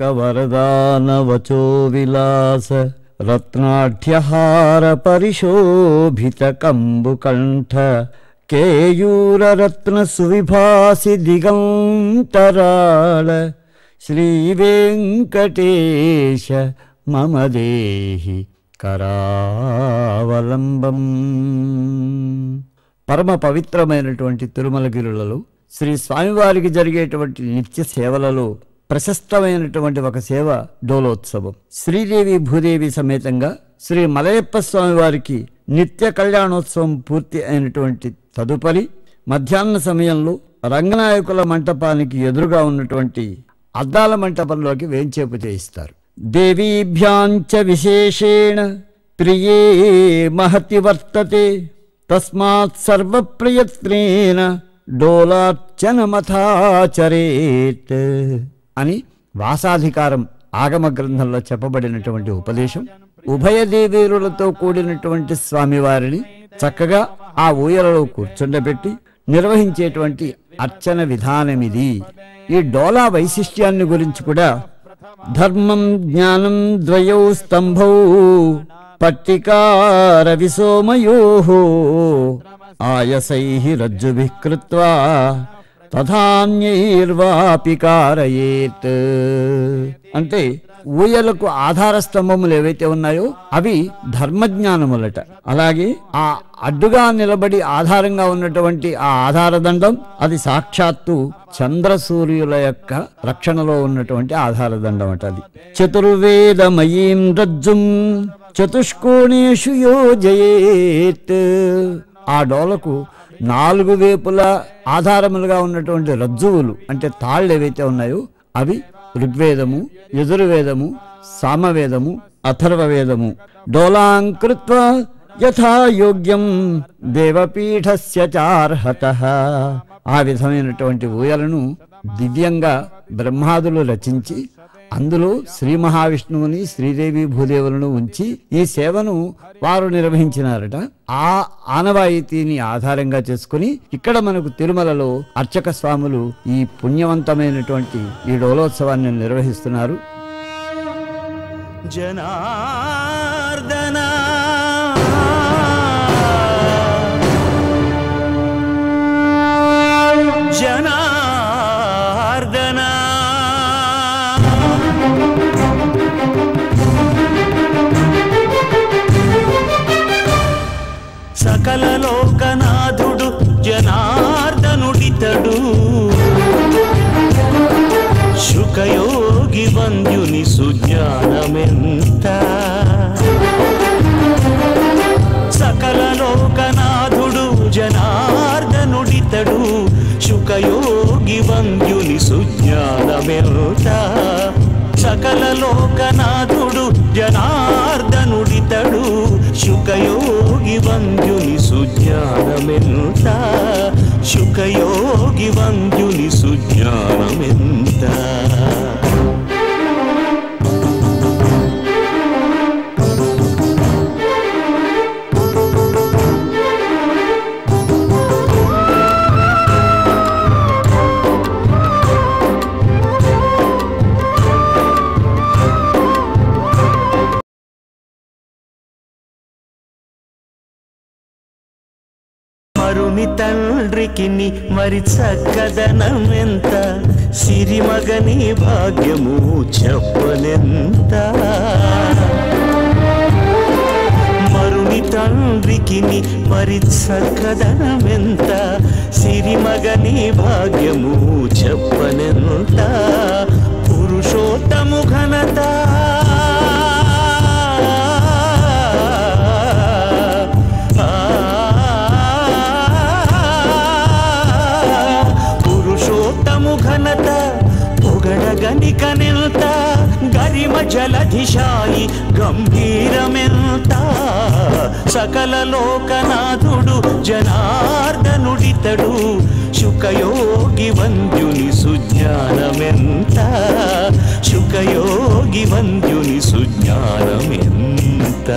మందారులోక వరదానవచో విలాస రత్నాఢ్యహార పరిశోభిత కంబుకంఠ కేయూరరత్న సువిభాసి దిగంతరాళ శ్రీవేంకటేశ మమ దేహి కరావలంబం పరమ పవిత్రమైనటువంటి తిరుమలగిరులలో శ్రీ స్వామివారికి జరిగేటువంటి నిత్య సేవలలో ప్రశస్తమైనటువంటి ఒక సేవ డోలోత్సవం. శ్రీదేవి భూదేవి సమేతంగా శ్రీ మలయప్ప స్వామి వారికి నిత్య కళ్యాణోత్సవం పూర్తి అయినటువంటి తదుపరి మధ్యాహ్న సమయంలో రంగనాయకుల మంటపానికి ఎదురుగా ఉన్నటువంటి అద్దాల మంటపంలోకి వేంచేపు చేయిస్తారు. దేవీభ్యాంచ విశేషేణ ప్రియే మహతి వర్తతే తస్మాత్ సర్వప్రయత్నేన డోలార్చనమథాచరేత్. అని వాసాధికారం ఆగమ గ్రంథంలో చెప్పబడినటువంటి ఉపదేశం. ఉభయ దేవేరులతో కూడినటువంటి స్వామివారిని చక్కగా ఆ ఊయలలో కూర్చుండబెట్టి నిర్వహించేటువంటి అర్చన విధానమిది ఈ డోలా వైశిష్ట్యాన్ని గురించి కూడా ధర్మం జ్ఞానం ద్వయౌ స్తంభౌ పట్టికారవిసోమయో ఆయసై రజ్జుభిః కృత్వా తథాన్యైర్వాపి కారయేత్ అంటే ఊయలకు ఆధార స్తంభములు ఏవైతే ఉన్నాయో అవి ధర్మజ్ఞానములట. అలాగే ఆ అడ్డుగా నిలబడి ఆధారంగా ఉన్నటువంటి ఆ ఆధారదండం అది సాక్షాత్తు చంద్ర సూర్యుల యొక్క రక్షణలో ఉన్నటువంటి ఆధారదండం అట అది. చతుర్వేదమయీం రజ్జుం చతుష్కోణేషు యోజయేత్. ఆ డోలకు నాలుగు వేపుల ఆధారములుగా ఉన్నటువంటి రజ్జువులు అంటే తాళ్ళు ఏవైతే ఉన్నాయో అవి ఋగ్వేదము యజుర్వేదము సామవేదము అథర్వవేదము. డోలాంకృత్వ యథాయోగ్యం దేవపీఠస్య చార్హత. ఆ విధమైనటువంటి ఊయలను దివ్యంగా బ్రహ్మాదులు రచించి అందులో శ్రీ మహావిష్ణువుని శ్రీదేవి భూదేవులను ఉంచి ఈ సేవను వారు నిర్వహించినారట. ఆ ఆనవాయితీని ఆధారంగా చేసుకుని ఇక్కడ మనకు తిరుమలలో అర్చక స్వాములు ఈ పుణ్యవంతమైనటువంటి ఈ డోలోత్సవాన్ని నిర్వహిస్తున్నారు. జనా జనార్దనుడితడు శుకయోగి వంద్యుని సుజ్ఞానమెరుట. సకల లోకనాథుడు జనార్దనుడితడు. శుకయోగి వంద్యుని సుజ్ఞానమెరుట. శుకయోగి వంద్యుని సుజ్ఞానమెంత మరుని తండ్రికి మరి చక్కదనమెంత సిరిమగని భాగ్యము చెప్పనెంత? మరుని తండ్రికి మరి చక్కదనమెంత సిరిమగని భాగ్యము చెప్పనెంత? పురుషోత్తము ఘనత పురుషోత్తము ఘనత పొగడగని నిల్త గరిమ జలధిశాయి గంభీరమెంత. సకల లోకనాథుడు జనార్దనుడితడు శుకయోగి వంద్యుని సుజ్ఞానమెంత. శుకయోగి వంద్యుని సుజ్ఞానమెంత.